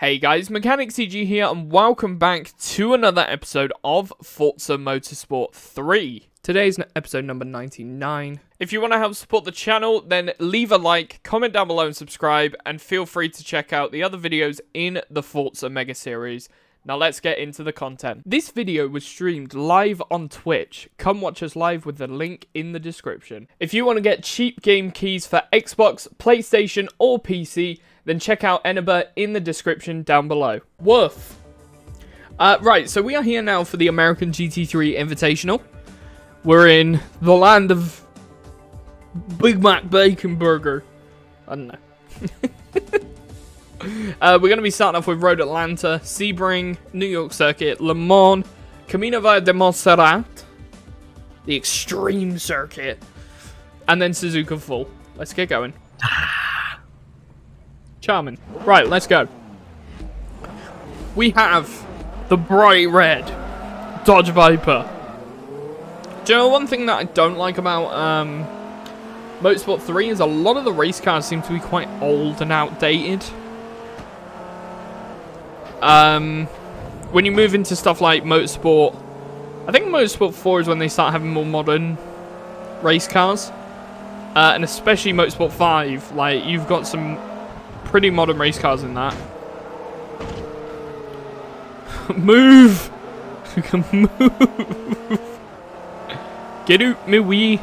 Hey guys, Mechanic CG here, and welcome back to another episode of Forza Motorsport 3. Today's episode number 99. If you want to help support the channel, then leave a like, comment down below, and subscribe, and feel free to check out the other videos in the Forza Mega Series. Now let's get into the content. This video was streamed live on Twitch. Come watch us live with the link in the description. If you want to get cheap game keys for Xbox, PlayStation, or PC, then check out Eneba in the description down below. Woof. Uh, right, so we are here now for the American GT3 Invitational. We're in the land of Big Mac Bacon Burger. I don't know. uh, we're going to be starting off with Road Atlanta, Sebring, New York Circuit, Le Mans, Camino Viejo de Montserrat, the Extreme Circuit, and then Suzuka Full. Let's get going. Charming. Right, let's go. We have the bright red Dodge Viper. Do you know one thing that I don't like about um, Motorsport 3 is a lot of the race cars seem to be quite old and outdated. Um, when you move into stuff like Motorsport, I think Motorsport 4 is when they start having more modern race cars. Uh, and especially Motorsport 5, like, you've got some pretty modern race cars in that. Move! Move! Get out me wee!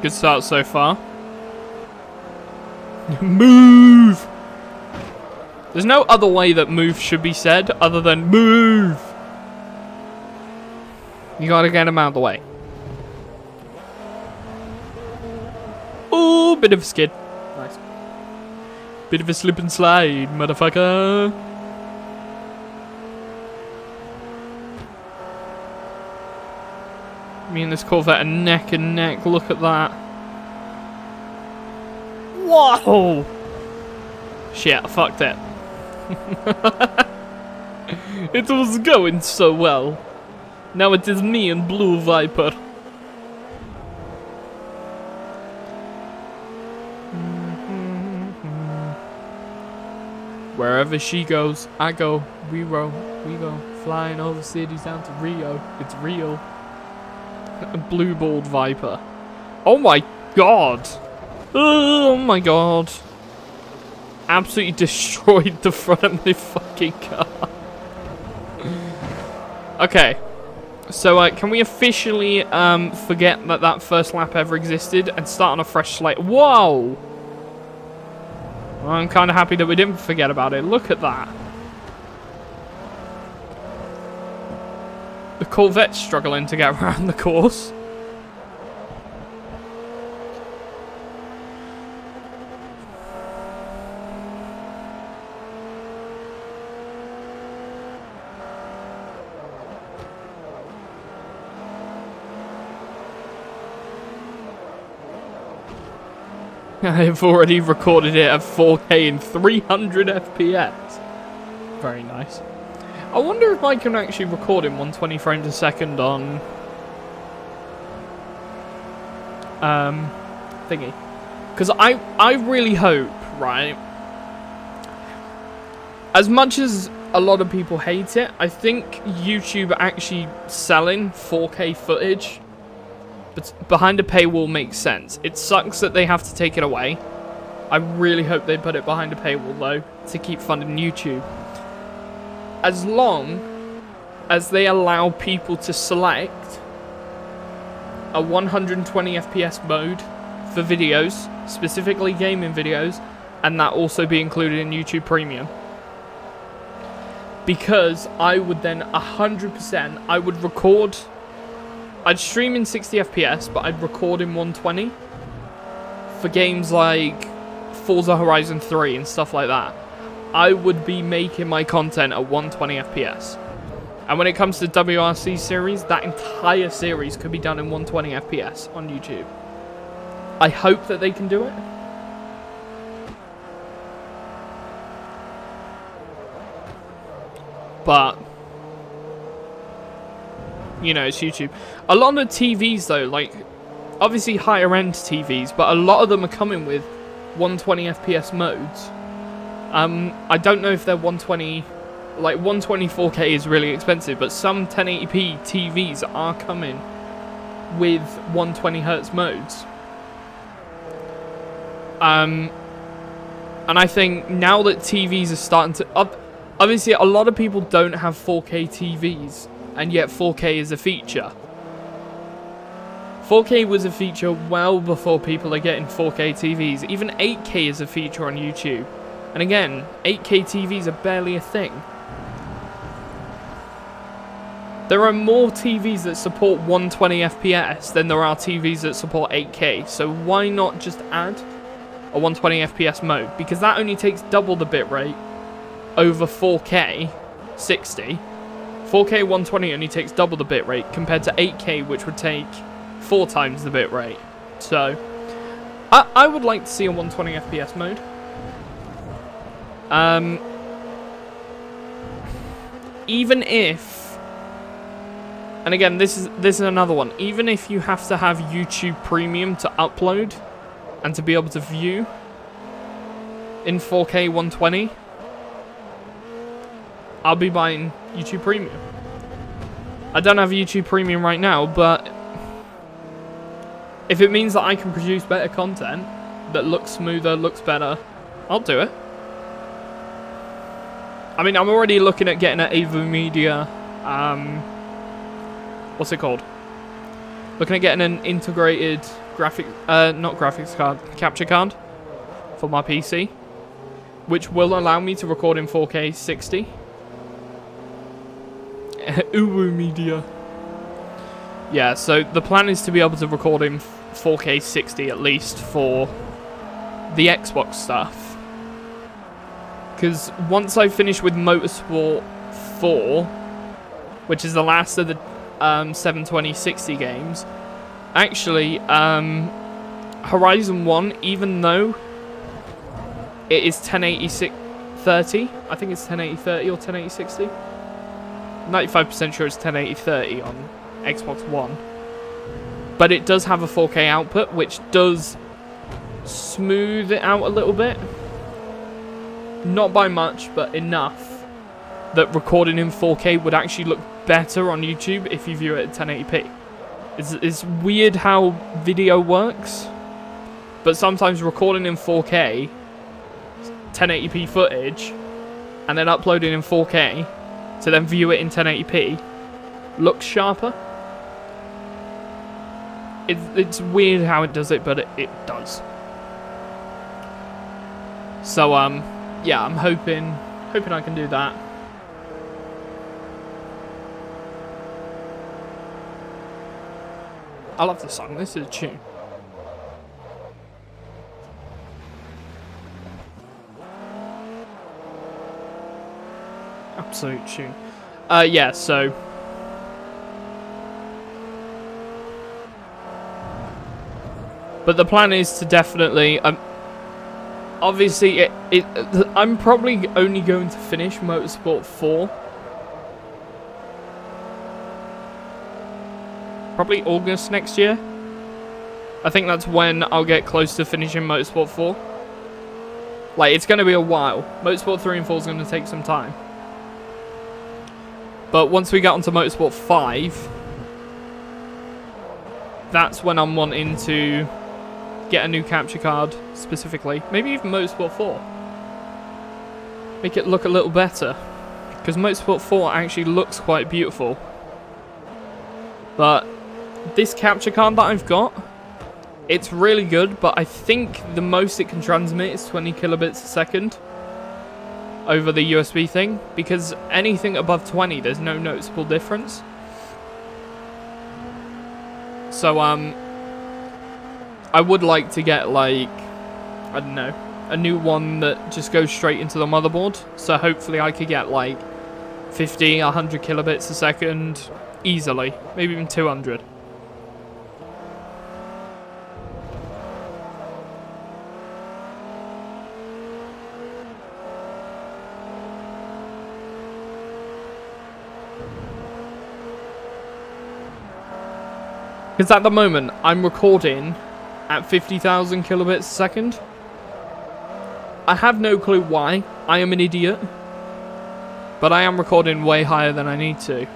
Good start so far. Move! There's no other way that move should be said other than move! You gotta get him out of the way. Ooh, bit of a skid. Nice. Bit of a slip and slide, motherfucker. Me and this Corvette are neck and neck. Look at that. Whoa! Shit, I fucked it. it was going so well. Now it is me and Blue Viper. Wherever she goes, I go. We roll, we go. Flying over cities down to Rio. It's real. Blue balled Viper. Oh my god. Oh my god. Absolutely destroyed the front of my fucking car. okay. So, uh, can we officially um, forget that that first lap ever existed and start on a fresh slate? Whoa! I'm kind of happy that we didn't forget about it. Look at that. The Corvette's struggling to get around the course. I've already recorded it at 4K in 300 FPS. Very nice. I wonder if I can actually record in 120 frames a second on... Um, thingy. Because I, I really hope, right? As much as a lot of people hate it, I think YouTube actually selling 4K footage but behind a paywall makes sense. It sucks that they have to take it away. I really hope they put it behind a paywall, though, to keep funding YouTube. As long as they allow people to select a 120 FPS mode for videos, specifically gaming videos, and that also be included in YouTube Premium. Because I would then 100%, I would record I'd stream in 60 FPS, but I'd record in 120 for games like Forza Horizon 3 and stuff like that. I would be making my content at 120 FPS. And when it comes to WRC series, that entire series could be done in 120 FPS on YouTube. I hope that they can do it. But you know, it's YouTube. A lot of TVs though, like obviously higher end TVs, but a lot of them are coming with 120 FPS modes. Um, I don't know if they're 120, like 120 4K is really expensive, but some 1080p TVs are coming with 120 hertz modes. Um, and I think now that TVs are starting to, obviously a lot of people don't have 4K TVs, and yet 4K is a feature. 4K was a feature well before people are getting 4K TVs. Even 8K is a feature on YouTube. And again, 8K TVs are barely a thing. There are more TVs that support 120 FPS than there are TVs that support 8K, so why not just add a 120 FPS mode? Because that only takes double the bitrate over 4K 60. 4K 120 only takes double the bitrate compared to 8K, which would take four times the bitrate. So, I, I would like to see a 120 FPS mode. Um, even if, and again, this is this is another one. Even if you have to have YouTube Premium to upload and to be able to view in 4K 120, I'll be buying YouTube Premium. I don't have YouTube Premium right now, but if it means that I can produce better content that looks smoother, looks better, I'll do it. I mean, I'm already looking at getting an AVerMedia, um, what's it called? Looking at getting an integrated graphic, uh, not graphics card, capture card for my PC, which will allow me to record in 4K 60. Uwu Media. Yeah, so the plan is to be able to record in 4K 60 at least for the Xbox stuff. Because once I finish with Motorsport 4, which is the last of the um, 720 60 games, actually, um, Horizon 1, even though it is 1080 30, I think it's 1080 30 or 1080 60. 95% sure it's 1080 30 on Xbox One. But it does have a 4K output, which does smooth it out a little bit. Not by much, but enough that recording in 4K would actually look better on YouTube if you view it at 1080p. It's, it's weird how video works, but sometimes recording in 4K, 1080p footage, and then uploading in 4K to then view it in 1080p looks sharper. It's, it's weird how it does it, but it, it does. So, um, yeah, I'm hoping, hoping I can do that. I love the song. This is a tune. Absolute tune. Uh, yeah, so But the plan is to definitely... Um, obviously, it, it, I'm probably only going to finish Motorsport 4. Probably August next year. I think that's when I'll get close to finishing Motorsport 4. Like, it's going to be a while. Motorsport 3 and 4 is going to take some time. But once we get onto Motorsport 5, that's when I'm wanting to get a new capture card specifically. Maybe even Motorsport 4. Make it look a little better. Because Motorsport 4 actually looks quite beautiful. But this capture card that I've got, it's really good, but I think the most it can transmit is 20 kilobits a second over the USB thing, because anything above 20, there's no noticeable difference. So, um, I would like to get like, I don't know, a new one that just goes straight into the motherboard. So hopefully I could get like 50, 100 kilobits a second easily, maybe even 200. Because at the moment, I'm recording at 50,000 kilobits a second. I have no clue why. I am an idiot. But I am recording way higher than I need to.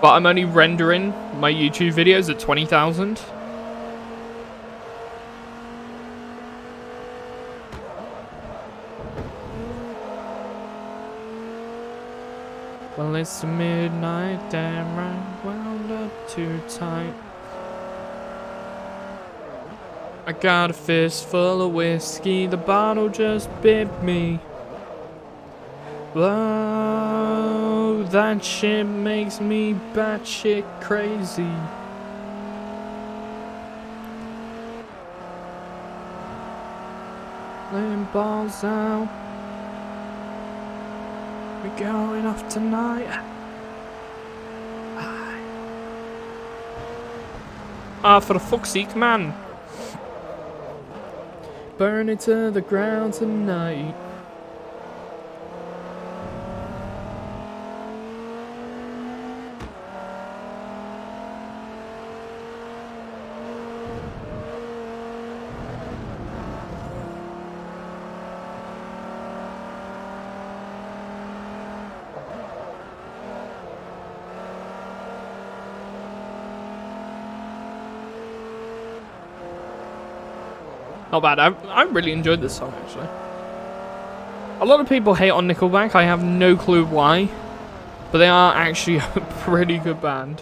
But I'm only rendering my YouTube videos at 20,000. Well, it's midnight, damn right, wound up too tight. I got a fist full of whiskey, the bottle just bit me. Whoa, that shit makes me batshit crazy. Laying balls out. We're going off tonight. Ah, for the fuck's sake, man. Burn it to the ground tonight. Not bad. I, I really enjoyed this song, actually. A lot of people hate on Nickelback. I have no clue why. But they are actually a pretty good band.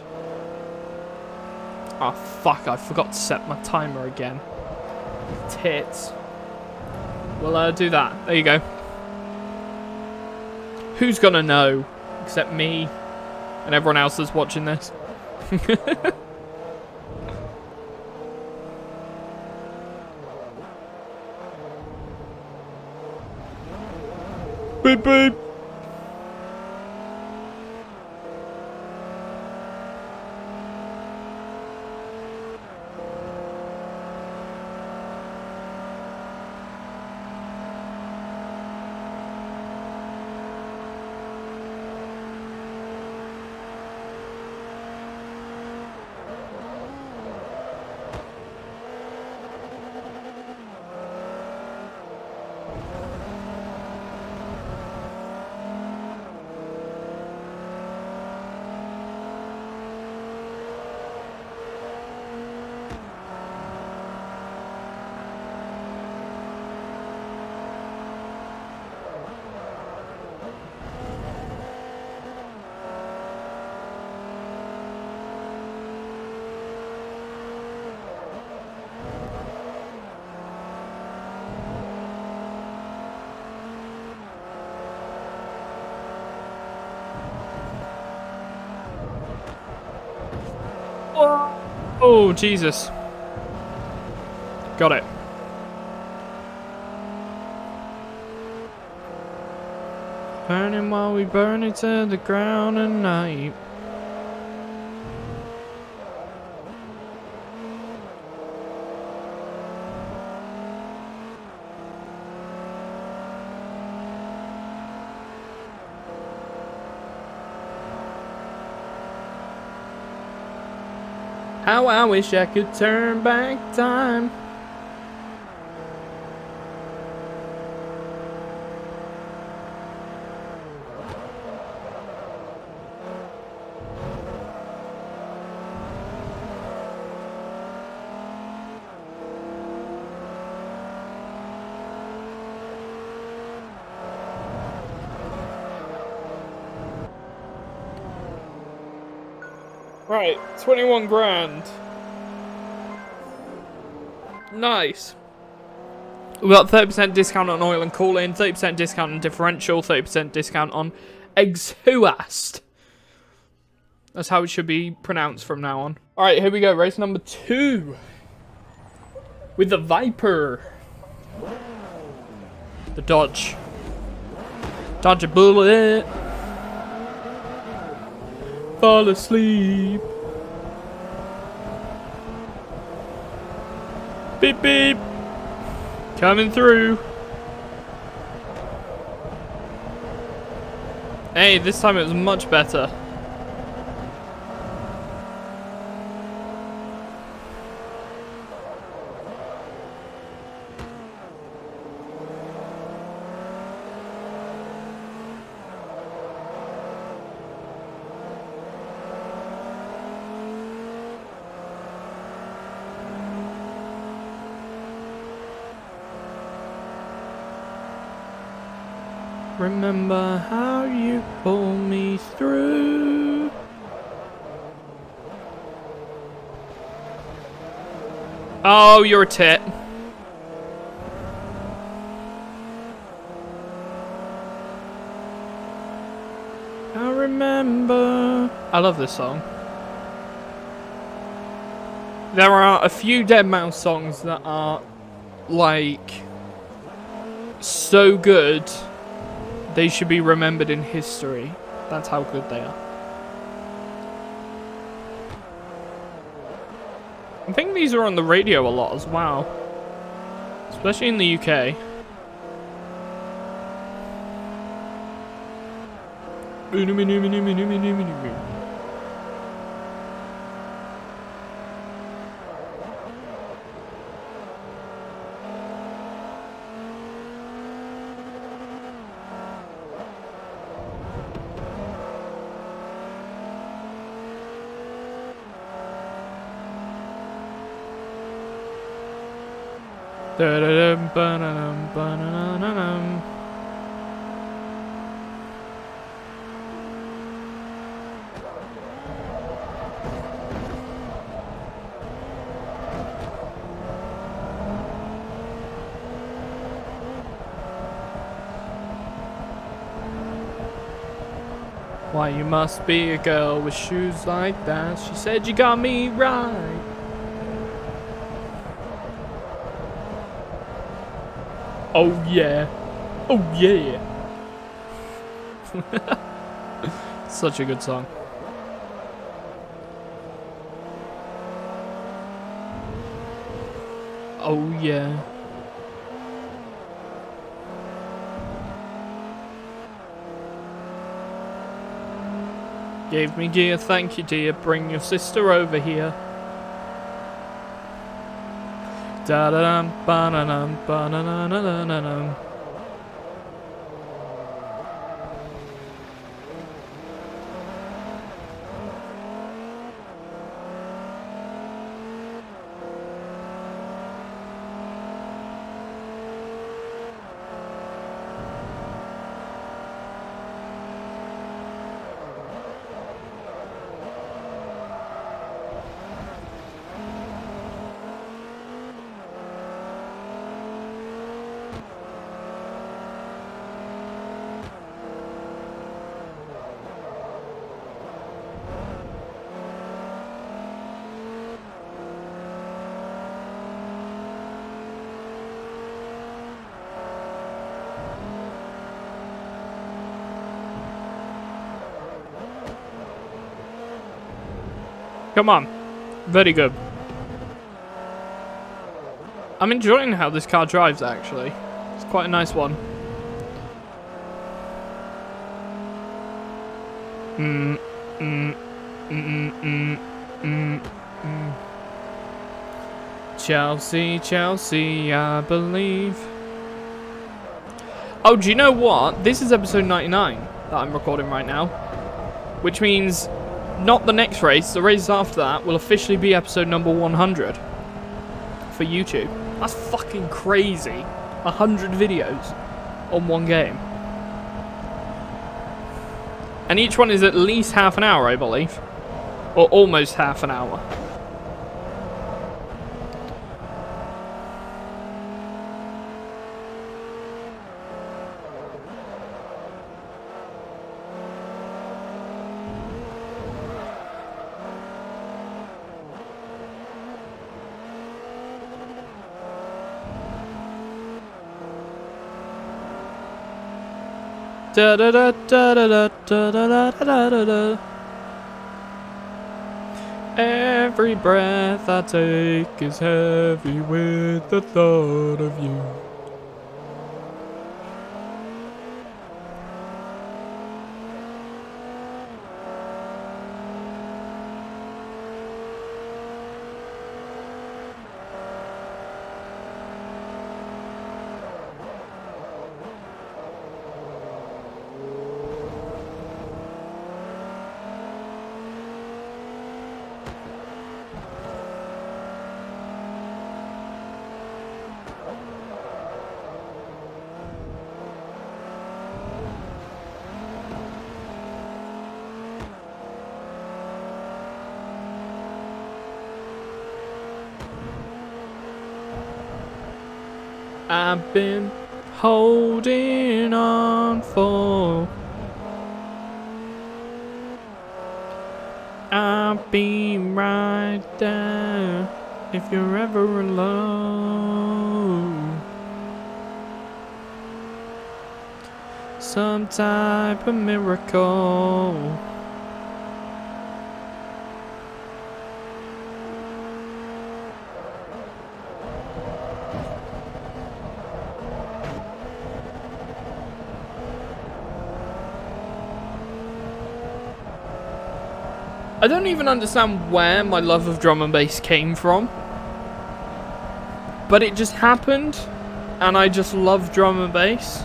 Oh, fuck. I forgot to set my timer again. Tits. Well, uh, do that. There you go. Who's gonna know? Except me and everyone else that's watching this. Beep beep. Oh, Jesus. Got it. Burning while we burn it to the ground at night. I wish I could turn back time. Right, 21 grand. Nice. We got 30% discount on oil and cooling, 30% discount on differential, 30% discount on exhaust. That's how it should be pronounced from now on. Alright, here we go. Race number two. With the Viper. The Dodge. Dodge a bullet fall asleep. Beep beep. Coming through. Hey, this time it was much better. Remember how you pull me through. Oh, you're a tit. I remember. I love this song. There are a few Deadmau5 songs that are like so good they should be remembered in history. That's how good they are. I think these are on the radio a lot as well. Especially in the UK. Da da dum ba da dum ba da da dum. Why you must be a girl with shoes like that? She said you got me right. Oh yeah. Oh yeah. Such a good song. Oh yeah. Gave me gear, thank you dear, bring your sister over here. Da da dum ba na dum ba na na na na na na. Come on. Very good. I'm enjoying how this car drives, actually. It's quite a nice one. Mm, mm, mm, mm, mm, mm. Chelsea, Chelsea, I believe. Oh, do you know what? This is episode 99 that I'm recording right now. Which means not the next race, the race after that will officially be episode number 100 for YouTube. That's fucking crazy. 100 videos on one game. And each one is at least half an hour, I believe. Or almost half an hour. Da da da da da da da da da da da Every breath I take is heavy with the thought of you. I've been holding on for. I'll be right there if you're ever alone. Some type of miracle. I don't even understand where my love of drum and bass came from. But it just happened, and I just love drum and bass.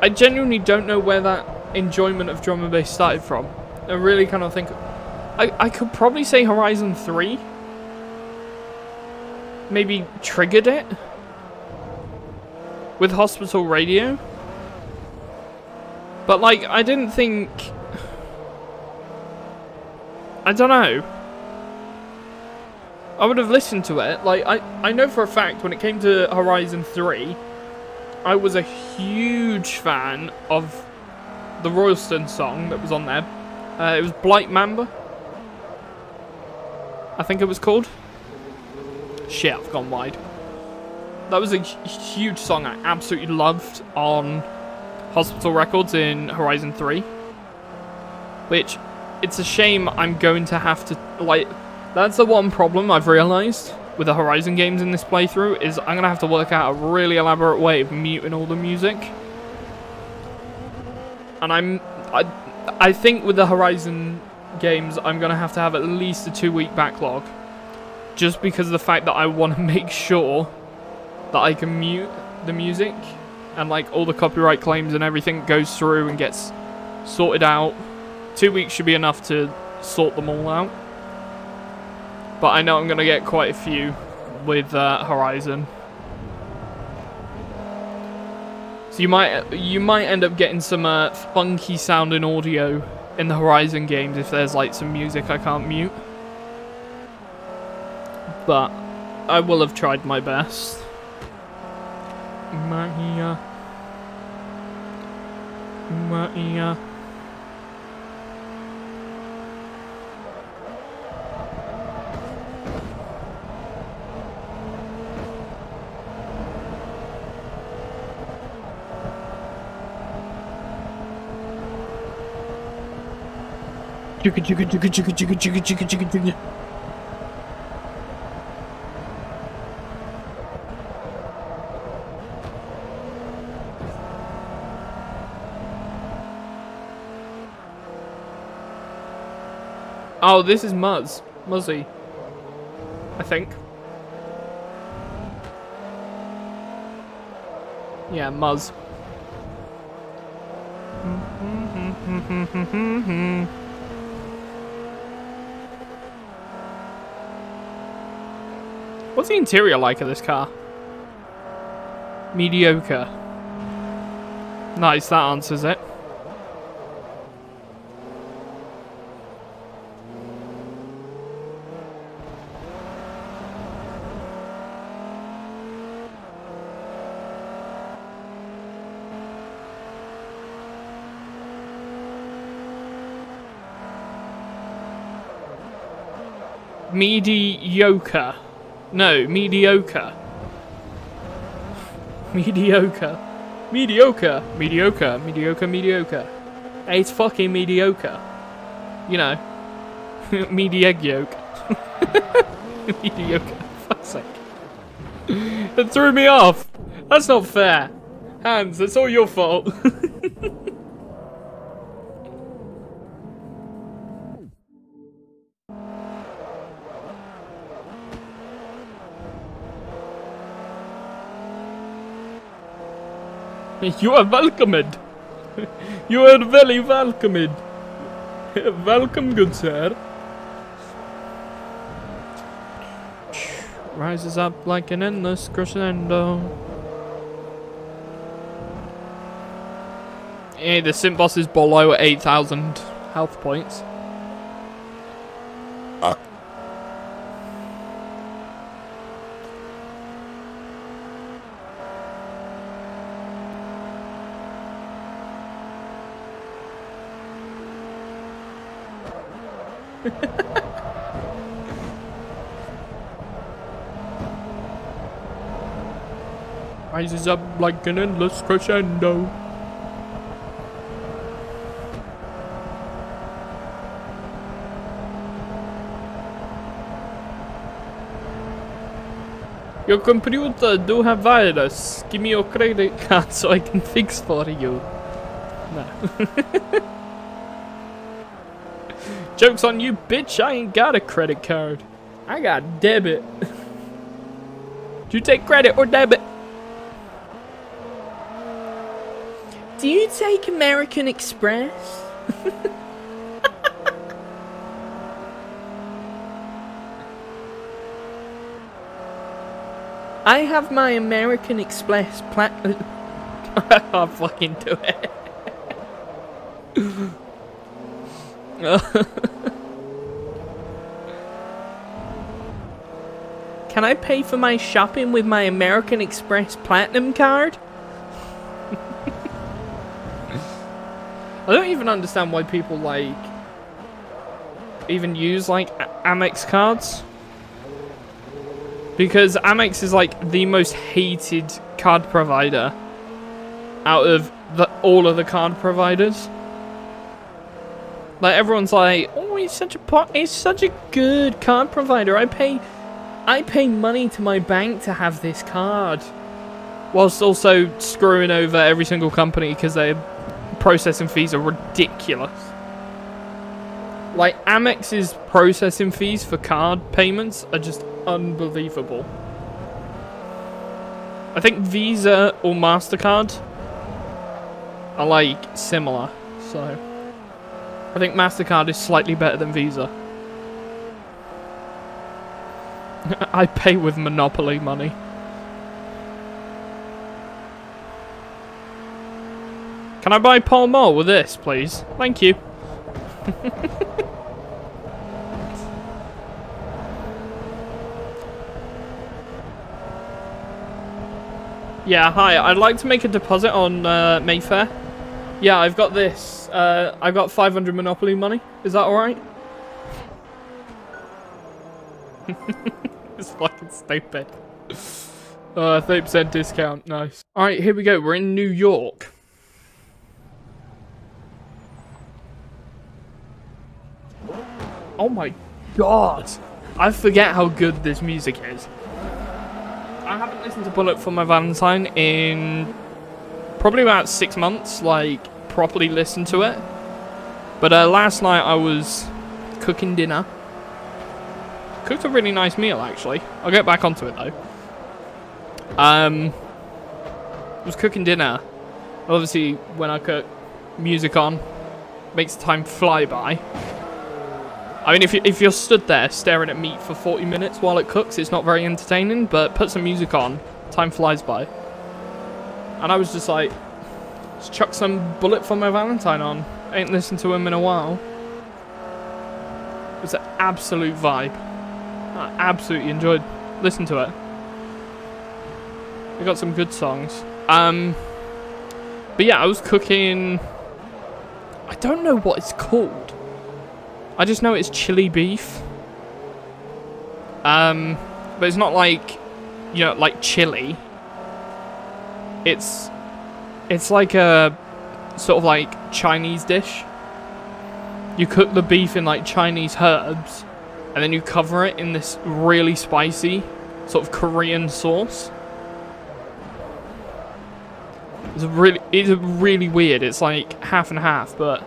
I genuinely don't know where that enjoyment of drum and bass started from. I really kind of think... I, I could probably say Horizon 3. Maybe triggered it. With Hospital Radio. But, like, I didn't think I don't know. I would have listened to it. Like, I, I know for a fact when it came to Horizon 3, I was a huge fan of the Royalston song that was on there. Uh, it was Blight Mamba. I think it was called. Shit, I've gone wide. That was a huge song I absolutely loved on Hospital Records in Horizon 3. Which it's a shame I'm going to have to, like, that's the one problem I've realised with the Horizon games in this playthrough, is I'm going to have to work out a really elaborate way of muting all the music. And I'm, I, I think with the Horizon games, I'm going to have to have at least a two-week backlog. Just because of the fact that I want to make sure that I can mute the music and like all the copyright claims and everything goes through and gets sorted out Two weeks should be enough to sort them all out. But I know I'm going to get quite a few with uh, Horizon. So you might you might end up getting some uh, funky sounding audio in the Horizon games if there's like some music I can't mute. But I will have tried my best. Maya. Maya. Oh, this is Muzz. Muzzy. I think. Yeah, Muzz. What's the interior like of this car? Mediocre. Nice, that answers it. Mediocre. No, mediocre. Mediocre. Mediocre. Mediocre. Mediocre. Mediocre. It's fucking mediocre. You know. Yolk. mediocre. Fuck's sake. That threw me off. That's not fair. Hans, it's all your fault. You are welcomed. You are very welcomed. Welcome, good sir. Rises up like an endless crescendo. Hey, the Sim boss is below 8,000 health points. Rises up like an endless crescendo. Your computer do have virus. Give me your credit card so I can fix for you. Joke's on you, bitch. I ain't got a credit card. I got debit. do you take credit or debit? Do you take American Express? I have my American Express plat. I'll fucking do it. Can I pay for my shopping with my American Express Platinum card? I don't even understand why people like even use like Amex cards. Because Amex is like the most hated card provider out of the, all of the card providers. Like everyone's like, oh, he's such a he's such a good card provider. I pay, I pay money to my bank to have this card, whilst also screwing over every single company because their processing fees are ridiculous. Like Amex's processing fees for card payments are just unbelievable. I think Visa or MasterCard are like similar, so I think MasterCard is slightly better than Visa. I pay with Monopoly money. Can I buy Pall Mall with this, please? Thank you. Yeah, hi. I'd like to make a deposit on uh, Mayfair. Yeah, I've got this. Uh, I've got 500 Monopoly money. Is that alright? it's fucking stupid. Uh, 30% discount. Nice. Alright, here we go. We're in New York. Oh my god. I forget how good this music is. I haven't listened to Bullet for my Valentine in probably about six months, like properly listened to it. But uh, last night I was cooking dinner. Cooked a really nice meal actually. I'll get back onto it though. Um, was cooking dinner. Obviously, when I cook, music on makes time fly by. I mean, if, you, if you're stood there staring at meat for 40 minutes while it cooks, it's not very entertaining, but put some music on, time flies by. And I was just like, let's chuck some Bullet for my Valentine on. Ain't listened to him in a while. It's an absolute vibe. I absolutely enjoyed listening to it. We got some good songs. Um, but yeah, I was cooking... I don't know what it's called. I just know it's chili beef. Um, but it's not like, you know, like chili. It's, it's like a sort of like Chinese dish. You cook the beef in like Chinese herbs, and then you cover it in this really spicy sort of Korean sauce. It's really, it's really weird. It's like half and half, but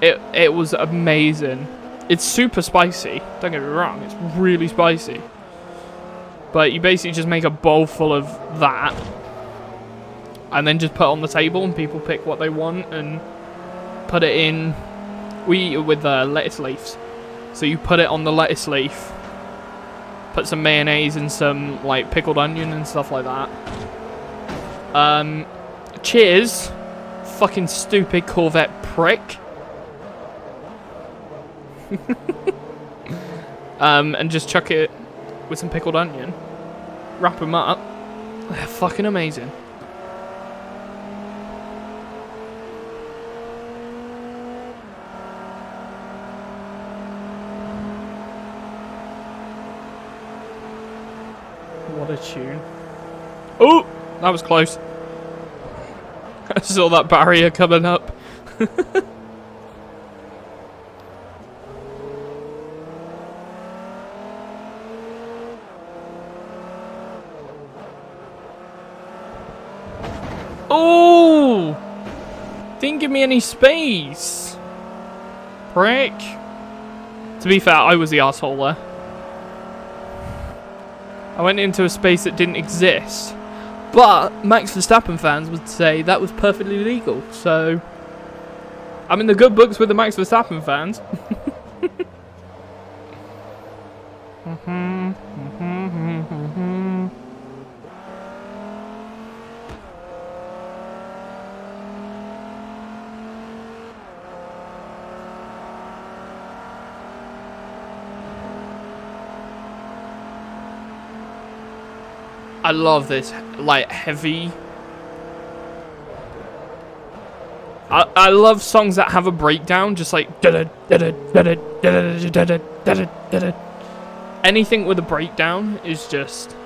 it, it was amazing. It's super spicy, don't get me wrong, it's really spicy. But you basically just make a bowl full of that. And then just put on the table and people pick what they want and put it in. We eat it with uh, lettuce leaves. So you put it on the lettuce leaf. Put some mayonnaise and some like pickled onion and stuff like that. Um, cheers. Fucking stupid Corvette prick. um, and just chuck it with some pickled onion. Wrap them up. They're fucking amazing. a Oh, that was close. I saw that barrier coming up. oh! Didn't give me any space. Prick. To be fair, I was the asshole there. I went into a space that didn't exist. But Max Verstappen fans would say that was perfectly legal. So I'm in the good books with the Max Verstappen fans. I love this, like, heavy... I, I love songs that have a breakdown, just like... Anything with a breakdown is just...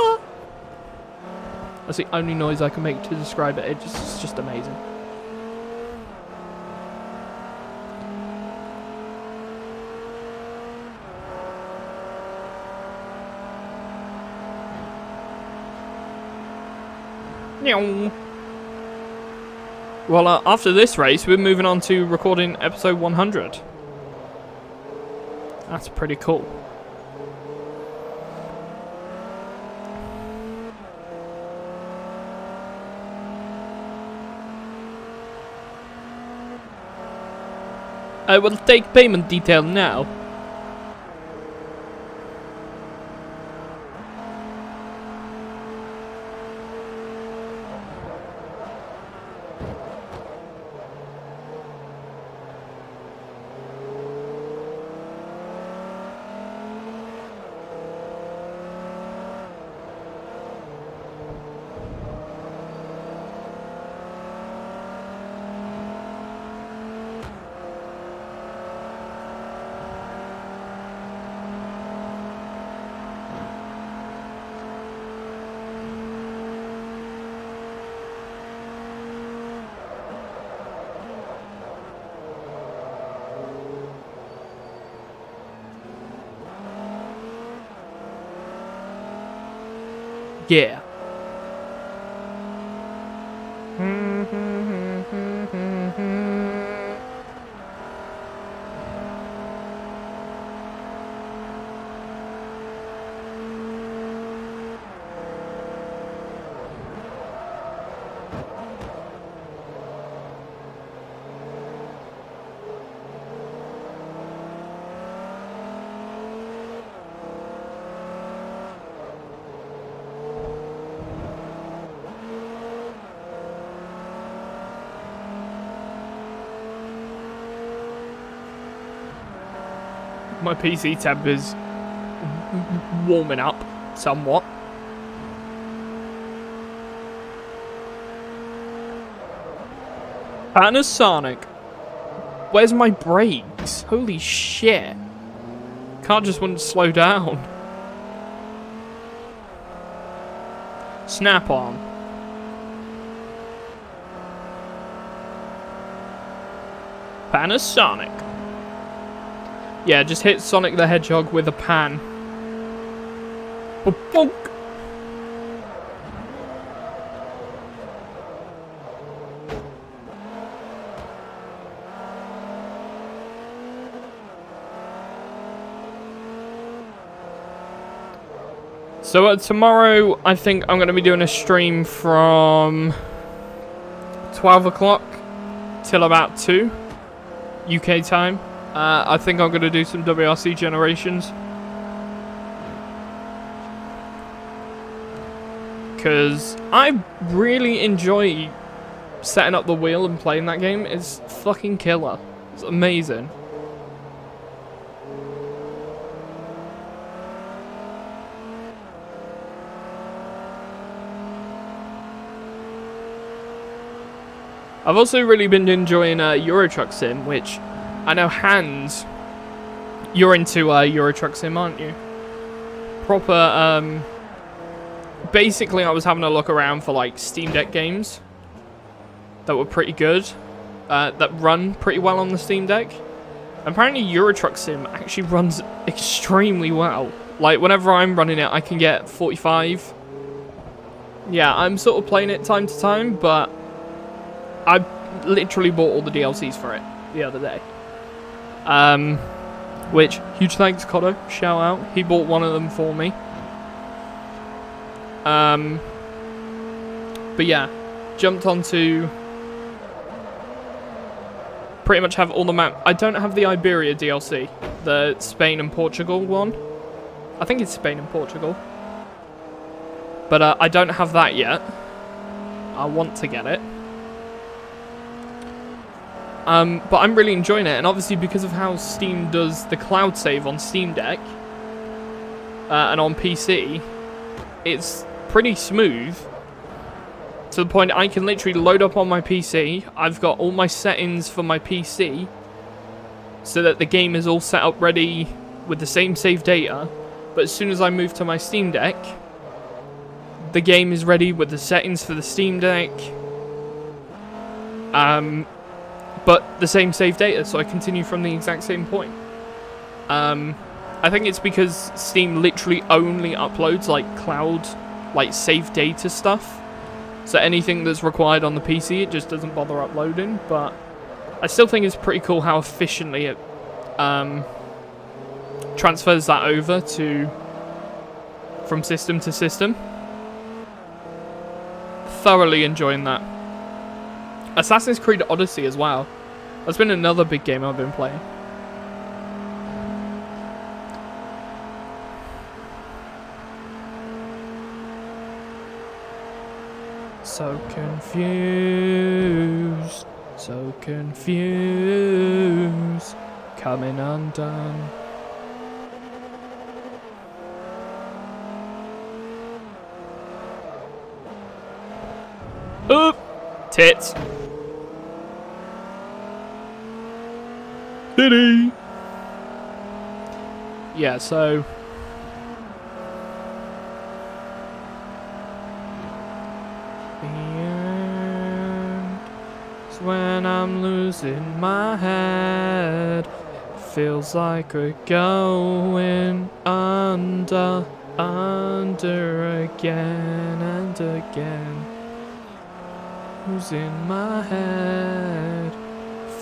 That's the only noise I can make to describe it. It just, it's just amazing. Well, uh, after this race, we're moving on to recording episode 100. That's pretty cool. I will take payment detail now. Yeah. My PC temp is warming up somewhat. Panasonic. Where's my brakes? Holy shit. Car just wouldn't slow down. Snap on. Panasonic. Yeah, just hit Sonic the Hedgehog with a pan. Bonk. So uh, tomorrow, I think I'm going to be doing a stream from 12 o'clock till about 2 UK time. Uh, I think I'm going to do some WRC generations. Because I really enjoy setting up the wheel and playing that game. It's fucking killer. It's amazing. I've also really been enjoying uh, Euro Truck Sim, which I know Hans, you're into uh, Euro Truck Sim, aren't you? proper, um, basically I was having a look around for like Steam Deck games that were pretty good, uh, that run pretty well on the Steam Deck. Apparently Euro Truck Sim actually runs extremely well. Like whenever I'm running it, I can get 45. Yeah, I'm sort of playing it time to time, but I literally bought all the DLCs for it the other day. Um, which, huge thanks, Cotto. Shout out. He bought one of them for me. Um, but yeah, jumped onto pretty much have all the map. I don't have the Iberia DLC, the Spain and Portugal one. I think it's Spain and Portugal. But uh, I don't have that yet. I want to get it. Um, but I'm really enjoying it, and obviously because of how Steam does the cloud save on Steam Deck uh, and on PC, it's pretty smooth to the point I can literally load up on my PC. I've got all my settings for my PC so that the game is all set up ready with the same save data. But as soon as I move to my Steam Deck, the game is ready with the settings for the Steam Deck. Um, but the same save data, so I continue from the exact same point. Um, I think it's because Steam literally only uploads like cloud, like save data stuff. So anything that's required on the PC, it just doesn't bother uploading. But I still think it's pretty cool how efficiently it um, transfers that over to from system to system. Thoroughly enjoying that. Assassin's Creed Odyssey as well. That's been another big game I've been playing. So confused, so confused, coming undone. Oop! Tits. Titty! Yeah, so... When I'm losing my head. Feels like we're going under, under again and again losing my head.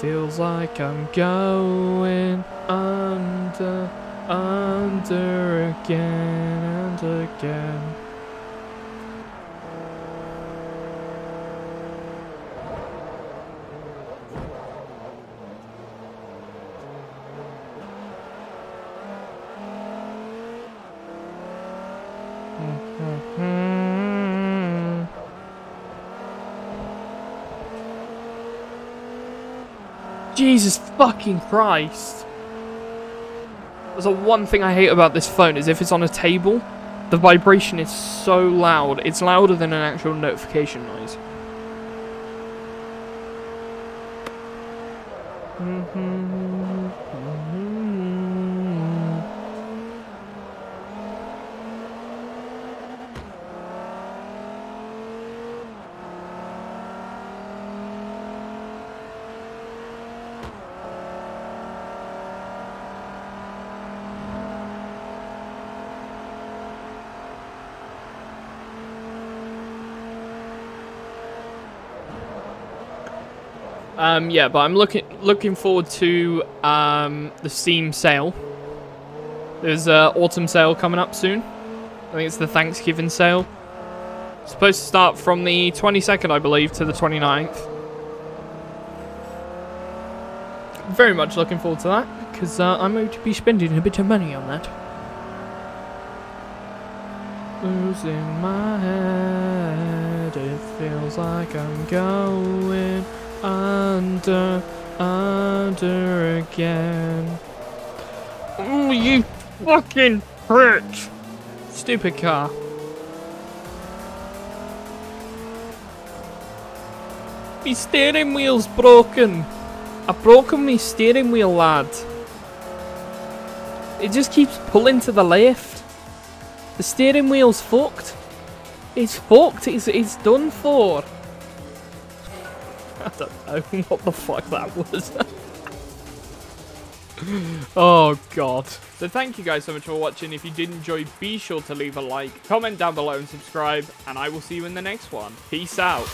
Feels like I'm going under, under again and again. Jesus fucking Christ. There's a one thing I hate about this phone is if it's on a table, the vibration is so loud. It's louder than an actual notification noise. Um, yeah, but I'm looking looking forward to um, the Steam sale. There's an autumn sale coming up soon. I think it's the Thanksgiving sale. It's supposed to start from the 22nd, I believe, to the 29th. Very much looking forward to that, because uh, I'm going to be spending a bit of money on that. Losing my head, it feels like I'm going under, under again. Oh, you fucking prick! Stupid car. My steering wheel's broken. I've broken my steering wheel, lad. It just keeps pulling to the left. The steering wheel's fucked. It's fucked. It's, it's done for. I don't know what the fuck that was. oh god. So thank you guys so much for watching. If you did enjoy, be sure to leave a like, comment down below and subscribe, and I will see you in the next one. Peace out.